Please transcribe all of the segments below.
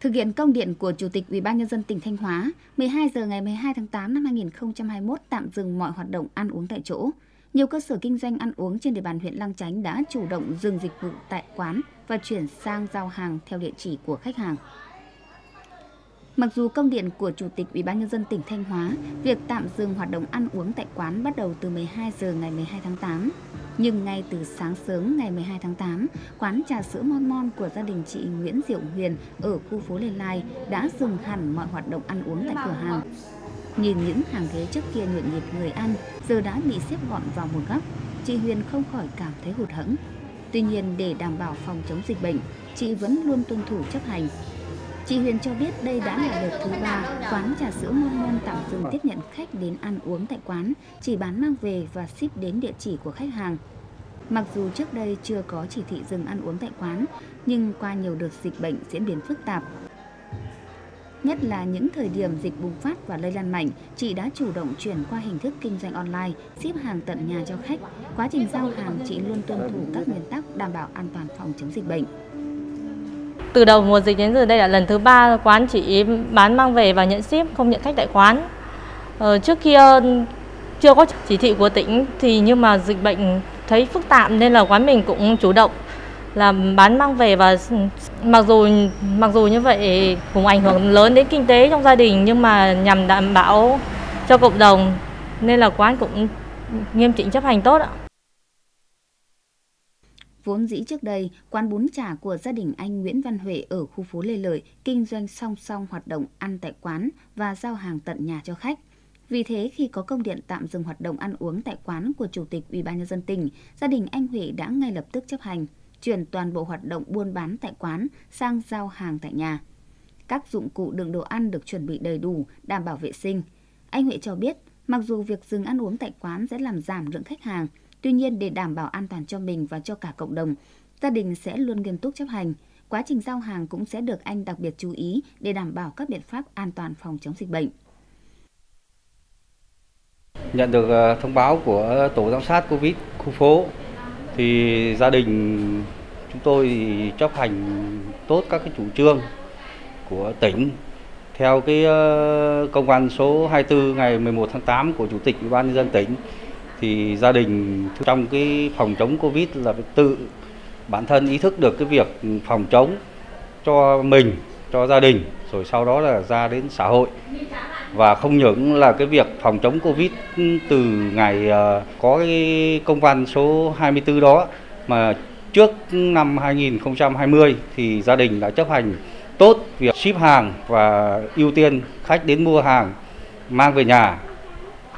Thực hiện công điện của Chủ tịch Ủy ban nhân dân tỉnh Thanh Hóa, 12 giờ ngày 12 tháng 8 năm 2021 tạm dừng mọi hoạt động ăn uống tại chỗ. Nhiều cơ sở kinh doanh ăn uống trên địa bàn huyện Lang Chánh đã chủ động dừng dịch vụ tại quán và chuyển sang giao hàng theo địa chỉ của khách hàng. Mặc dù công điện của Chủ tịch Ủy ban nhân dân tỉnh Thanh Hóa, việc tạm dừng hoạt động ăn uống tại quán bắt đầu từ 12 giờ ngày 12 tháng 8, nhưng ngay từ sáng sớm ngày 12 tháng 8, quán trà sữa Mon Mon của gia đình chị Nguyễn Diệu Huyền ở khu phố Lê Lai đã dừng hẳn mọi hoạt động ăn uống tại cửa hàng. Nhìn những hàng ghế trước kia nhộn nhịp người ăn, giờ đã bị xếp gọn vào một góc, chị Huyền không khỏi cảm thấy hụt hẫng. Tuy nhiên, để đảm bảo phòng chống dịch bệnh, chị vẫn luôn tuân thủ chấp hành, Chị Huyền cho biết đây đã là đợt thứ ba quán trà sữa Mon Mon tạm dừng tiếp nhận khách đến ăn uống tại quán, chỉ bán mang về và ship đến địa chỉ của khách hàng. Mặc dù trước đây chưa có chỉ thị dừng ăn uống tại quán, nhưng qua nhiều đợt dịch bệnh diễn biến phức tạp, Nhất là những thời điểm dịch bùng phát và lây lan mạnh, chị đã chủ động chuyển qua hình thức kinh doanh online, ship hàng tận nhà cho khách. Quá trình giao hàng, chị luôn tuân thủ các nguyên tắc đảm bảo an toàn phòng chống dịch bệnh. Từ đầu mùa dịch đến giờ đây là lần thứ ba quán chị bán mang về và nhận ship, không nhận khách tại quán. Ờ, trước kia chưa có chỉ thị của tỉnh thì nhưng mà dịch bệnh thấy phức tạp nên là quán mình cũng chủ động là bán mang về và mặc dù mặc dù như vậy cũng ảnh hưởng lớn đến kinh tế trong gia đình nhưng mà nhằm đảm bảo cho cộng đồng nên là quán cũng nghiêm chỉnh chấp hành tốt ạ. Vốn dĩ trước đây, quán bún chả của gia đình anh Nguyễn Văn Huệ ở khu phố Lê Lợi kinh doanh song song hoạt động ăn tại quán và giao hàng tận nhà cho khách. Vì thế, khi có công điện tạm dừng hoạt động ăn uống tại quán của Chủ tịch Ủy ban nhân dân tỉnh, gia đình anh Huệ đã ngay lập tức chấp hành, chuyển toàn bộ hoạt động buôn bán tại quán sang giao hàng tại nhà. Các dụng cụ đựng đồ ăn được chuẩn bị đầy đủ, đảm bảo vệ sinh. Anh Huệ cho biết, mặc dù việc dừng ăn uống tại quán sẽ làm giảm lượng khách hàng, Tuy nhiên để đảm bảo an toàn cho mình và cho cả cộng đồng, gia đình sẽ luôn nghiêm túc chấp hành. Quá trình giao hàng cũng sẽ được anh đặc biệt chú ý để đảm bảo các biện pháp an toàn phòng chống dịch bệnh. Nhận được ờ, thông báo của tổ giám sát Covid khu phố, thì gia đình chúng tôi chấp hành tốt các cái chủ trương của tỉnh. Theo cái ờ, công văn số 24 ngày 11 tháng 8 của Chủ tịch Ủy ban nhân dân tỉnh, thì gia đình trong cái phòng chống covid là phải tự bản thân ý thức được cái việc phòng chống cho mình, cho gia đình, rồi sau đó là ra đến xã hội và không những là cái việc phòng chống covid từ ngày ờ, có cái công văn số 24 đó mà trước năm 2020 thì gia đình đã chấp hành tốt việc ship hàng và ưu tiên khách đến mua hàng, mang về nhà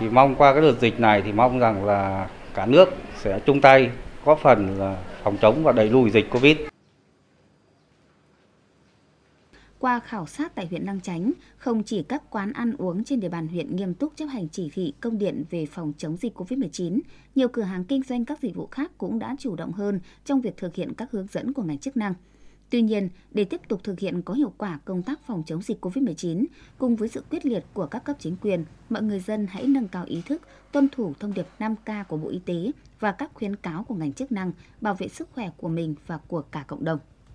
thì mong qua cái đợt dịch này thì mong rằng là cả nước sẽ chung tay góp phần là phòng chống và đẩy lùi dịch Covid. Qua khảo sát tại huyện Lăng Chánh, không chỉ các quán ăn uống trên địa bàn huyện nghiêm túc chấp hành chỉ thị công điện về phòng chống dịch COVID-19, nhiều cửa hàng kinh doanh các dịch vụ khác cũng đã chủ động hơn trong việc thực hiện các hướng dẫn của ngành chức năng – Tuy nhiên, để tiếp tục thực hiện có hiệu quả công tác phòng chống dịch COVID-19, cùng với sự quyết liệt của các cấp chính quyền, mọi người dân hãy nâng cao ý thức, tuân thủ thông điệp 5K của Bộ Y tế và các khuyến cáo của ngành chức năng bảo vệ sức khỏe của mình và của cả cộng đồng.